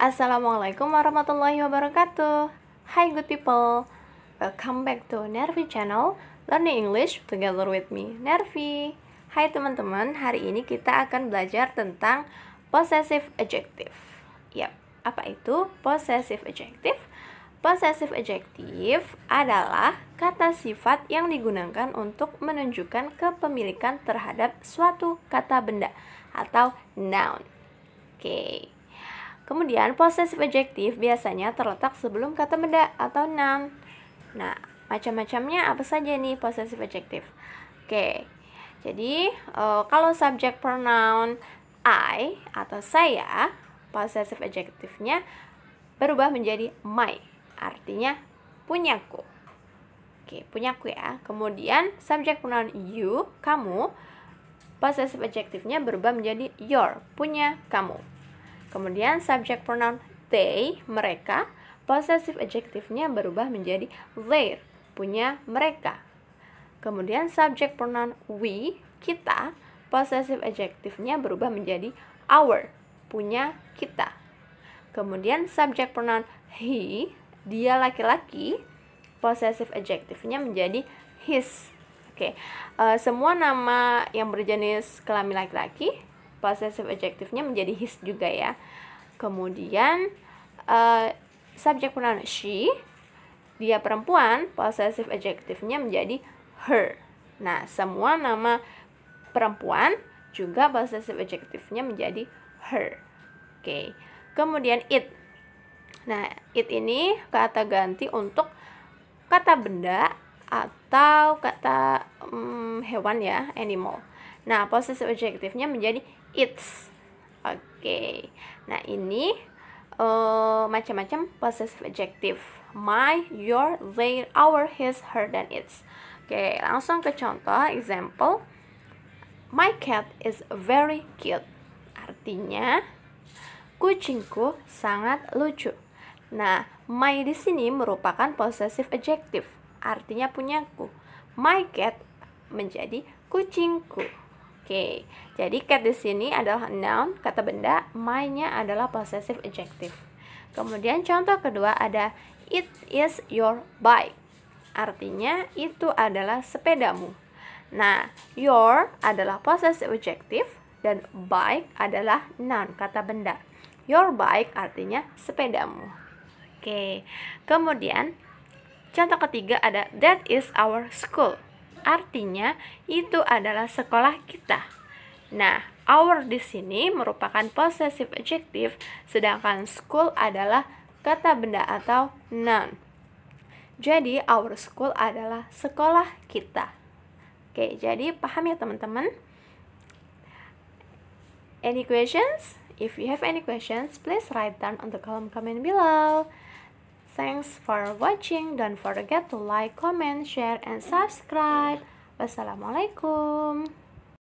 Assalamualaikum warahmatullahi wabarakatuh. Hi good people. Welcome back to Nervi channel Learning English together with me, Nervi. Hai teman-teman, hari ini kita akan belajar tentang possessive adjective. Yap, apa itu possessive adjective? Possessive adjective adalah kata sifat yang digunakan untuk menunjukkan kepemilikan terhadap suatu kata benda atau noun. Oke. Kemudian possessive adjective biasanya terletak sebelum kata benda atau noun. Nah, macam-macamnya apa saja nih possessive adjective? Oke. Jadi, uh, kalau subject pronoun I atau saya, possessive adjective-nya berubah menjadi my. Artinya punyaku. Oke, punyaku ya. Kemudian subject pronoun you, kamu, possessive adjective-nya berubah menjadi your, punya kamu. Kemudian subject pronoun they, mereka, possessive adjective-nya berubah menjadi their, punya mereka. Kemudian subject pronoun we, kita, possessive adjective-nya berubah menjadi our, punya kita. Kemudian subject pronoun he, dia laki-laki, possessive adjective-nya menjadi his, Oke, uh, semua nama yang berjenis kelamin laki-laki, possessive adjective-nya menjadi his juga ya. Kemudian uh, subject pronoun she, dia perempuan, possessive adjective-nya menjadi her. Nah, semua nama perempuan juga possessive adjective-nya menjadi her. Oke. Kemudian it. Nah, it ini kata ganti untuk kata benda atau kata um, hewan ya, animal. Nah, possessive adjective-nya menjadi its. Oke. Okay. Nah, ini uh, macam-macam possessive adjective. My, your, their, our, his, her, dan its. Oke, okay, langsung ke contoh example. My cat is very cute. Artinya kucingku sangat lucu. Nah, my di sini merupakan possessive adjective artinya punyaku. My cat menjadi kucingku. Oke, jadi cat di sini adalah noun, kata benda, my-nya adalah possessive adjective. Kemudian contoh kedua ada it is your bike. Artinya itu adalah sepedamu. Nah, your adalah possessive adjective dan bike adalah noun, kata benda. Your bike artinya sepedamu. Oke. Kemudian Contoh ketiga ada that is our school. Artinya itu adalah sekolah kita. Nah, our di sini merupakan possessive adjective sedangkan school adalah kata benda atau noun. Jadi our school adalah sekolah kita. Oke, jadi paham ya teman-teman? Any questions? If you have any questions, please write down on the column comment below. Thanks for watching. Don't forget to like, comment, share, and subscribe. Wassalamualaikum.